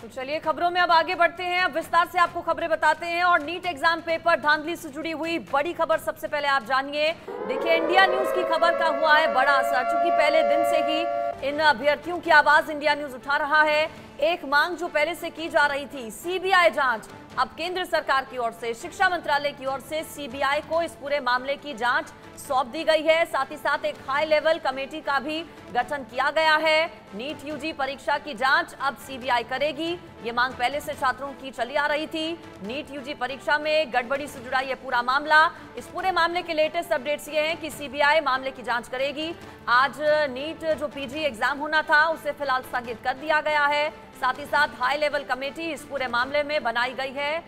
तो चलिए खबरों में अब आगे बढ़ते हैं। अब विस्तार से आपको खबरें बताते हैं और नीट एग्ज़ाम पेपर धांधली से जुड़ी हुई बड़ी खबर सबसे पहले आप जानिए। देखिए, इंडिया न्यूज़ की खबर का हुआ है बड़ा असर। चूँकि पहले दिन से ही इन अभ्यर्थियों की आवाज़ इंडिया न्यूज़ उठा रहा है। एक मांग जो पहले से की जा रही थी सीबीआई जाँच। अब केंद्र सरकार की ओर से, शिक्षा मंत्रालय की ओर से सीबीआई को इस पूरे मामले की जाँच सौंप दी गई है। साथ ही साथ एक हाई लेवल कमेटी का भी गठन किया गया है। नीट यूजी परीक्षा की जाँच अब सीबीआई करेगी। ये मांग पहले से छात्रों की चली आ रही थी। नीट यूजी परीक्षा में गड़बड़ी से जुड़ा यह पूरा मामला। इस पूरे मामले के लेटेस्ट अपडेट्स ये हैं कि सीबीआई मामले की जाँच करेगी। आज नीट जो पीजी एग्ज़ाम होना था, उसे फ़िलहाल स्थगित कर दिया गया है। साथ ही साथ हाई लेवल कमेटी इस पूरे मामले में बनाई गई है।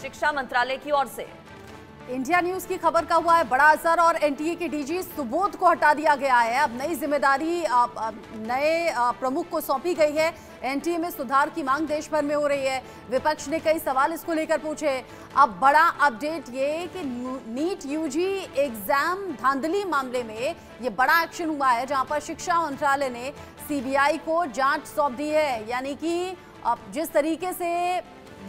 शिक्षा मंत्रालय की ओर से। इंडिया न्यूज़ की खबर का हुआ है बड़ा असर और एनटीए के डीजी सुबोध को हटा दिया गया है। अब नई ज़िम्मेदारी नए प्रमुख को सौंपी गई है। एनटीए में सुधार की मांग देश भर में हो रही है। विपक्ष ने कई सवाल इसको लेकर पूछे। अब बड़ा अपडेट ये कि नीट यूजी एग्ज़ाम धांधली मामले में ये बड़ा एक्शन हुआ है, जहाँ पर शिक्षा मंत्रालय ने सीबीआई को जाँच सौंप दी है। यानी कि, अब जिस तरीके से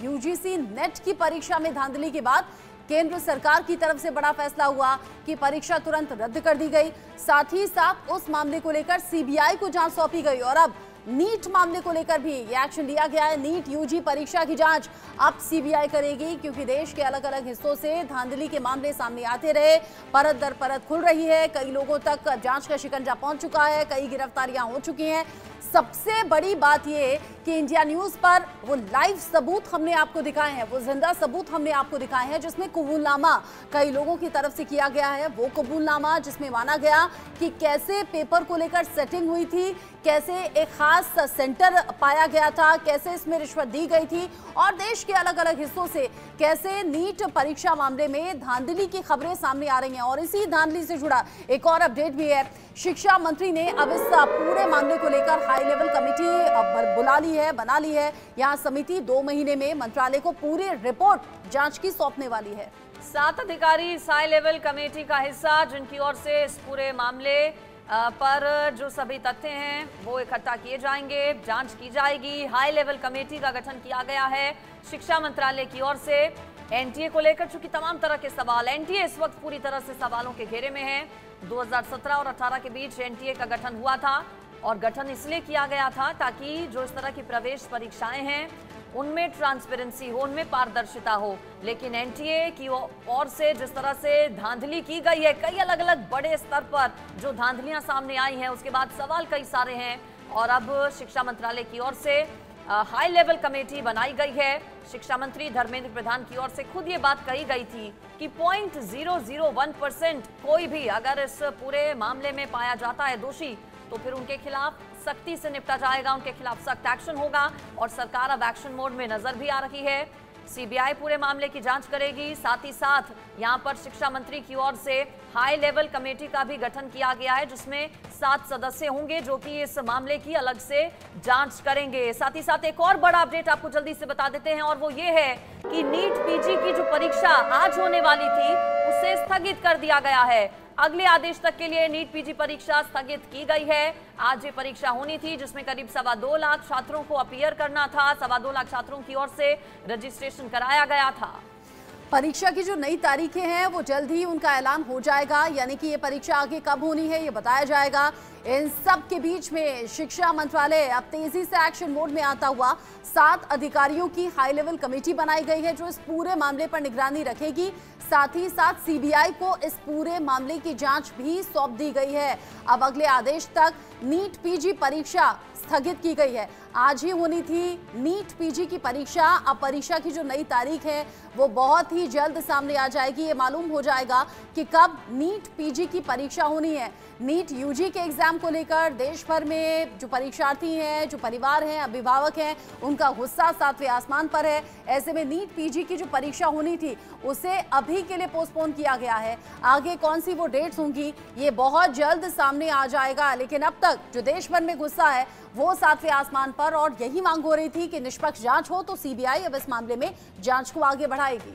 यूजीसी नेट की परीक्षा में धांधली के बाद केंद्र सरकार की तरफ़ से बड़ा फैसला हुआ कि परीक्षा तुरंत रद्द कर दी गई। साथ ही साथ उस मामले को लेकर सीबीआई को जाँच सौंपी गई और अब नीट मामले को लेकर भी ये एक्शन लिया गया है। नीट यूजी परीक्षा की जाँच अब सीबीआई करेगी क्योंकि देश के अलग अलग हिस्सों से धांधली के मामले सामने आते रहे। परत दर परत खुल रही है। कई लोगों तक जाँच का शिकंजा पहुँच चुका है। कई गिरफ्तारियाँ हो चुकी हैं। सबसे बड़ी बात यह कि इंडिया न्यूज़ पर वो लाइव सबूत हमने आपको दिखाए हैं, वो ज़िंदा सबूत हमने आपको दिखाए हैं, जिसमें कबूलनामा कई लोगों की तरफ़ से किया गया है। वो कबूलनामा जिसमें माना गया कि कैसे पेपर को लेकर सेटिंग हुई थी, कैसे एक खास सेंटर पाया गया था, कैसे इसमें रिश्वत दी गई थी और देश के अलग अलग हिस्सों से कैसे नीट परीक्षा मामले में धांधली की खबरें सामने आ रही हैं। और इसी धांधली से जुड़ा एक और अपडेट भी है। शिक्षा मंत्री ने अब इस पूरे मामले को लेकर हाई लेवल कमेटी बुला ली है, बना ली है। यहाँ समिति दो महीने में मंत्रालय को पूरी रिपोर्ट जाँच की सौंपने वाली है। सात अधिकारी इस हाई लेवल कमेटी का हिस्सा, जिनकी ओर से इस पूरे मामले पर जो सभी तथ्य हैं, वो इकट्ठा किए जाएँगे। जाँच की जाएगी। हाई लेवल कमेटी का गठन किया गया है। शिक्षा मंत्रालय की ओर से एनटीए को लेकर, चूँकि तमाम तरह के सवाल, एनटीए इस वक्त पूरी तरह से सवालों के घेरे में है। 2017 और 18 के बीच एनटीए का गठन हुआ था। और गठन इसलिए किया गया था ताकि जो इस तरह की प्रवेश परीक्षाएँ हैं, उनमें ट्रांसपेरेंसी हो, उनमें पारदर्शिता हो। लेकिन एनटीए की ओर से जिस तरह से धांधली की गई है, कई अलग अलग बड़े स्तर पर जो धांधलियाँ सामने आई हैं, उसके बाद सवाल कई सारे हैं। और अब शिक्षा मंत्रालय की ओर से हाई लेवल कमेटी बनाई गई है। शिक्षा मंत्री धर्मेंद्र प्रधान की ओर से खुद ये बात कही गई थी कि point zero zero one percent कोई भी अगर इस पूरे मामले में पाया जाता है दोषी तो फिर उनके खिलाफ सख्ती से निपटा जाएगा, उनके खिलाफ सख्त एक्शन होगा और सरकार अब एक्शन मोड में नज़र भी आ रही है। सीबीआई पूरे मामले की जाँच करेगी, साथ ही साथ यहाँ पर शिक्षा मंत्री की ओर से हाई लेवल कमेटी का भी गठन किया गया है, जिसमें सात सदस्य होंगे जो कि इस मामले की अलग से जाँच करेंगे। साथ ही साथ एक और बड़ा अपडेट आपको जल्दी से बता देते हैं, और वो ये है कि नीट पीजी की जो परीक्षा आज होने वाली थी, उसे स्थगित कर दिया गया है। अगले आदेश तक के लिए नीट पीजी परीक्षा स्थगित की गई है। आज ये परीक्षा होनी थी, जिसमें करीब सवा दो लाख छात्रों को अपियर करना था। सवा दो लाख छात्रों की ओर से रजिस्ट्रेशन कराया गया था। परीक्षा की जो नई तारीखें हैं, वो जल्द ही उनका ऐलान हो जाएगा। यानी कि ये परीक्षा आगे कब होनी है, ये बताया जाएगा। इन सब के बीच में शिक्षा मंत्रालय अब तेज़ी से एक्शन मोड में आता हुआ सात अधिकारियों की हाई लेवल कमेटी बनाई गई है, जो इस पूरे मामले पर निगरानी रखेगी। साथ ही साथ सीबीआई को इस पूरे मामले की जाँच भी सौंप दी गई है। अब अगले आदेश तक नीट पीजी परीक्षा स्थगित की गई है। आज ही होनी थी नीट पीजी की परीक्षा। अब परीक्षा की जो नई तारीख है, वो बहुत ही जल्द सामने आ जाएगी। ये मालूम हो जाएगा कि कब नीट पीजी की परीक्षा होनी है। नीट यूजी के एग्ज़ाम को लेकर देश भर में जो परीक्षार्थी हैं, जो परिवार हैं, अभिभावक हैं, उनका गुस्सा सातवें आसमान पर है। ऐसे में नीट पीजी की जो परीक्षा होनी थी, उसे अभी के लिए पोस्टपोन किया गया है। आगे कौन सी वो डेट्स होंगी, ये बहुत जल्द सामने आ जाएगा। लेकिन अब तक जो देश भर में गुस्सा है वो सातवें आसमान पर और यही मांग हो रही थी कि निष्पक्ष जाँच हो तो सीबीआई अब इस मामले में जाँच को आगे बढ़ाएगी।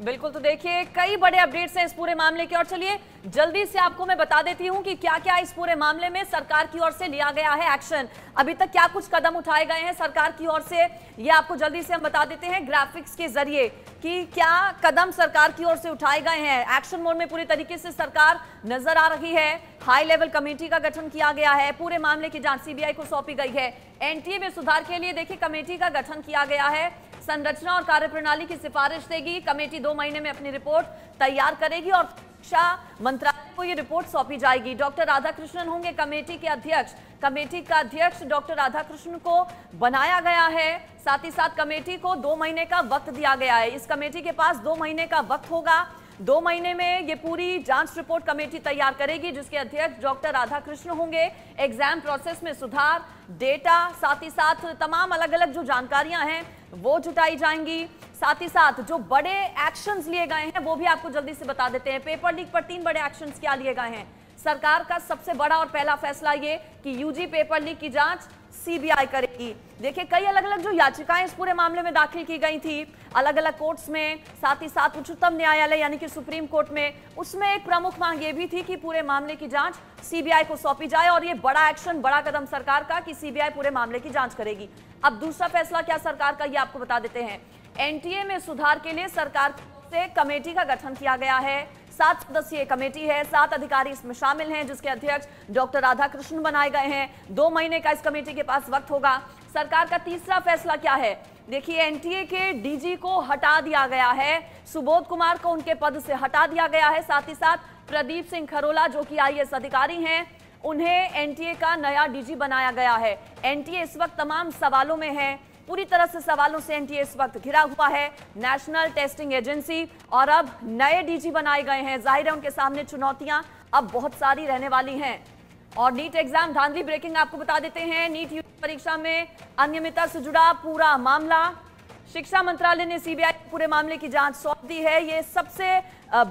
बिल्कुल तो देखिए, कई बड़े अपडेट्स हैं इस पूरे मामले के। और चलिए, जल्दी से आपको मैं बता देती हूँ कि क्या क्या इस पूरे मामले में सरकार की ओर से लिया गया है एक्शन। अभी तक क्या कुछ कदम उठाए गए हैं सरकार की ओर से, ये आपको जल्दी से हम बता देते हैं ग्राफिक्स के ज़रिए कि क्या कदम सरकार की ओर से उठाए गए हैं। एक्शन मोड में पूरी तरीके से सरकार नज़र आ रही है। हाई लेवल कमेटी का गठन किया गया है। पूरे मामले की जाँच सीबीआई को सौंपी गई है। एनटीए में सुधार के लिए देखिए, कमेटी का गठन किया गया है। संरचना और कार्यप्रणाली की सिफारिश देगी। कमेटी दो महीने में अपनी रिपोर्ट तैयार करेगी और शिक्षा मंत्रालय को ये रिपोर्ट सौंपी जाएगी। डॉक्टर राधाकृष्णन होंगे कमेटी के अध्यक्ष। कमेटी का अध्यक्ष डॉक्टर राधाकृष्णन को बनाया गया है। साथ ही साथ कमेटी को दो महीने का वक्त दिया गया है। इस कमेटी के पास दो महीने का वक्त होगा। दो महीने में ये पूरी जाँच रिपोर्ट कमेटी तैयार करेगी, जिसके अध्यक्ष डॉक्टर राधाकृष्ण होंगे। एग्ज़ाम प्रोसेस में सुधार, डेटा, साथ ही साथ तमाम अलग अलग जो जानकारियाँ हैं, वो जुटाई जाएँगी। साथ ही साथ जो बड़े एक्शंस लिए गए हैं, वो भी आपको जल्दी से बता देते हैं। पेपर लीक पर तीन बड़े एक्शंस क्या लिए गए हैं? सरकार का सबसे बड़ा और पहला फैसला ये कि यूजी पेपर लीक की जाँच सीबीआई करेगी। देखिए, कई अलग अलग जो याचिकाएँ इस पूरे मामले में दाखिल की गई थी अलग अलग कोर्ट्स में, साथ ही साथ उच्चतम न्यायालय यानी कि सुप्रीम कोर्ट में, उसमें एक प्रमुख मांग ये भी थी कि पूरे मामले की जाँच सीबीआई को सौंपी जाए और ये बड़ा एक्शन, बड़ा कदम सरकार का कि सीबीआई पूरे मामले की जाँच करेगी। अब दूसरा फैसला क्या सरकार का, ये आपको बता देते हैं। एनटीए में सुधार के लिए सरकार से कमेटी का गठन किया गया है। सात सदस्यीय कमेटी है, सात अधिकारी इसमें शामिल हैं, जिसके अध्यक्ष डॉक्टर राधाकृष्ण बनाए गए हैं। दो महीने का इस कमेटी के पास वक्त होगा। सरकार का तीसरा फैसला क्या है? देखिए, एनटीए के डीजी को हटा दिया गया है। सुबोध कुमार को उनके पद से हटा दिया गया है। साथ ही साथ प्रदीप सिंह खरोला, जो कि आईएएस अधिकारी हैं, उन्हें एनटीए का नया डीजी बनाया गया है। एनटीए इस वक्त तमाम सवालों में है। पूरी तरह से सवालों से एनटीए इस वक्त घिरा हुआ है। नेशनल टेस्टिंग एजेंसी और अब नए डीजी बनाए गए हैं। ज़ाहिर है उनके सामने चुनौतियाँ अब बहुत सारी रहने वाली हैं। और नीट एग्ज़ाम धांधली ब्रेकिंग आपको बता देते हैं। नीट परीक्षा में अनियमितता से जुड़ा पूरा मामला। शिक्षा मंत्रालय ने सीबीआई पूरे मामले की जाँच सौंप दी है। ये सबसे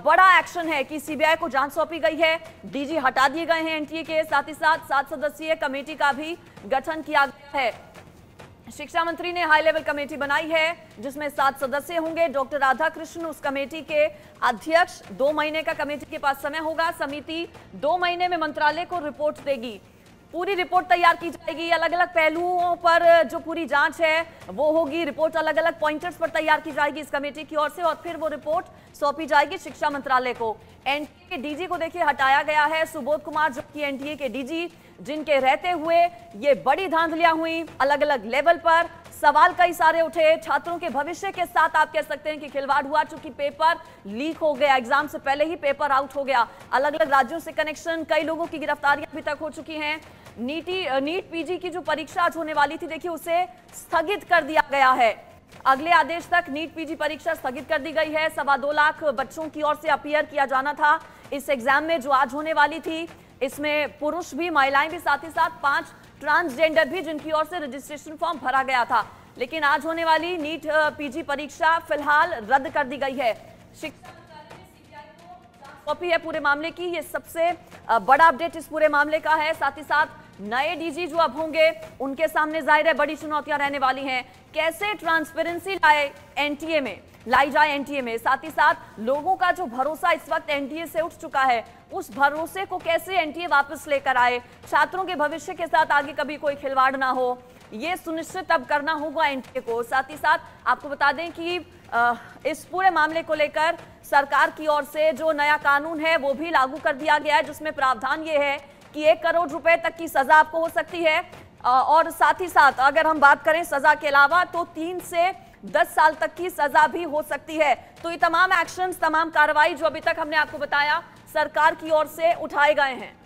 बड़ा एक्शन है कि सीबीआई को जाँच सौंपी गई है। डीजी हटा दिए गए हैं एनटीए के। साथ ही साथ सात सदस्यीय कमेटी का भी गठन किया गया है। शिक्षा मंत्री ने हाई लेवल कमेटी बनाई है, जिसमें सात सदस्य होंगे। डॉक्टर राधा कृष्ण उस कमेटी के अध्यक्ष। दो महीने का कमेटी के पास समय होगा। समिति दो महीने में मंत्रालय को रिपोर्ट देगी। पूरी रिपोर्ट तैयार की जाएगी। अलग अलग पहलुओं पर जो पूरी जाँच है, वो होगी। रिपोर्ट अलग अलग पॉइंटर्स पर तैयार की जाएगी इस कमेटी की ओर से, और फिर वो रिपोर्ट सौंपी जाएगी शिक्षा मंत्रालय को। एनटीए के डीजी को देखिए, हटाया गया है। सुबोध कुमार, जो कि एनटीए के डीजी जिनके रहते हुए ये बड़ी धांधलियाँ हुई अलग अलग लेवल पर, सवाल कई सारे उठे। छात्रों के भविष्य के साथ आप कह सकते हैं कि खिलवाड़ हुआ, चूँकि पेपर लीक हो गया, एग्ज़ाम से पहले ही पेपर आउट हो गया। अलग अलग राज्यों से कनेक्शन, कई लोगों की गिरफ्तारियाँ अभी तक हो चुकी हैं। नीटी, नीट पीजी की जो परीक्षा आज होने वाली थी, देखिए, उसे स्थगित कर दिया गया है। अगले आदेश तक नीट पीजी परीक्षा स्थगित कर दी गई है। सवा दो लाख बच्चों की ओर से अपियर किया जाना था। इस एग्ज़ाम में जो आज होने वाली थी इसमें पुरुष भी, महिलाएँ भी, साथ ही साथ पाँच ट्रांसजेंडर भी, जिनकी ओर से रजिस्ट्रेशन फॉर्म भरा गया था। लेकिन आज होने वाली नीट पीजी परीक्षा फ़िलहाल रद्द कर दी गई है। शिक्षा कॉपी है पूरे मामले की। ये सबसे बड़ा अपडेट इस पूरे मामले का है। साथ ही साथ नए डीजी जो अब होंगे, उनके सामने ज़ाहिर है बड़ी चुनौतियाँ रहने वाली हैं। कैसे ट्रांसपेरेंसी लाए एनटीए में? लाई जाए एनटीए में। साथ ही साथ लोगों का जो भरोसा इस वक्त एनटीए से उठ चुका है, उस भरोसे को कैसे एनटीए वापस लेकर आए? छात्रों के भविष्य के साथ आगे कभी कोई खिलवाड़ ना हो। ये सुनिश्चित अब करना होगा एनटीए को। साथ ही साथ आपको बता दें कि इस पूरे मामले को लेकर सरकार की ओर से जो नया कानून है, वो भी लागू कर दिया गया है, जिसमें प्रावधान ये है कि एक करोड़ रुपए तक की सजा आपको हो सकती है। और साथ ही साथ अगर हम बात करें सजा के अलावा तो तीन से दस साल तक की सजा भी हो सकती है। तो ये तमाम एक्शन तमाम कार्रवाई जो अभी तक हमने आपको बताया, सरकार की ओर से उठाए गए हैं।